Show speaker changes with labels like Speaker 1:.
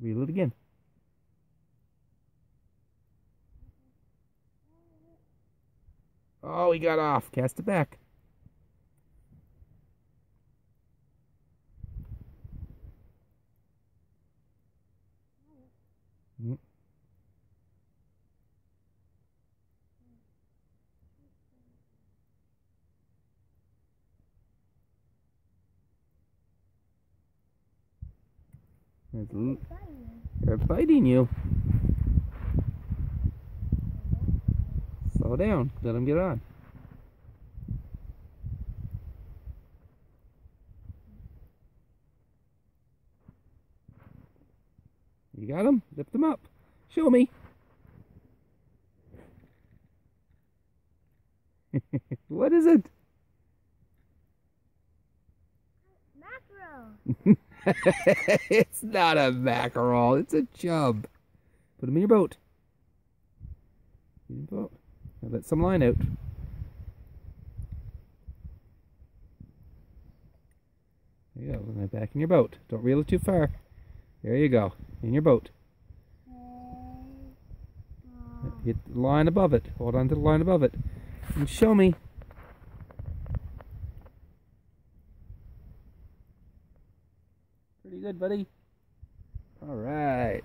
Speaker 1: Reel it again. Oh, he got off. Cast it back. Mm. There's l- They're biting you. Slow down. Let them get on. You got them? Lift them up. Show me. what is it?
Speaker 2: Mackerel.
Speaker 1: it's not a mackerel. It's a chub. Put them in your boat. In your boat. Now let some line out. There you go. Now back in your boat. Don't reel it too far. There you go. In your boat. Hit the line above it. Hold on to the line above it. And show me. Pretty good, buddy. All right.